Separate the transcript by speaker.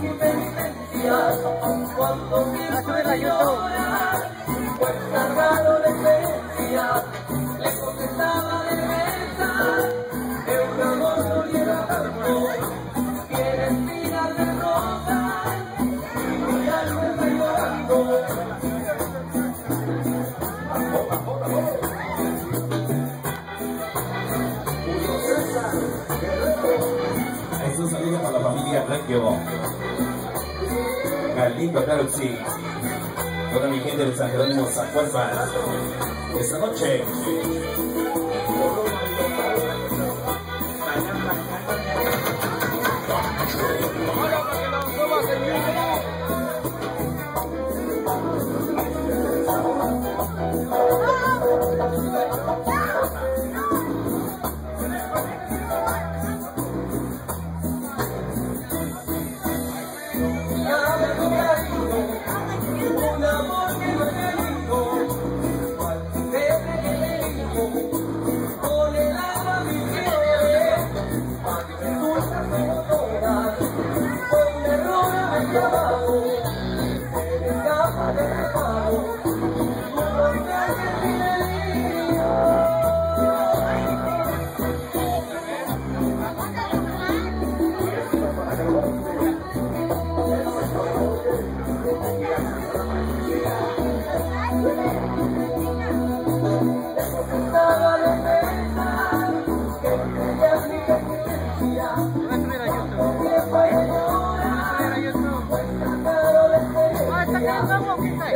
Speaker 1: mi penitencia cuando en llorar, pues cargado de esencia le contestaba de mesa que un amor no llega tanto, tiene espinas de rosa y alma está llorando.
Speaker 2: La familia Reggio. Carlito, claro sí. Toda mi gente de San Jerónimo Zacualpan. Esta noche.
Speaker 1: Hallelujah. Cantamos, ¿qué tal?